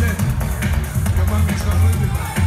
Yo mami, sonríe.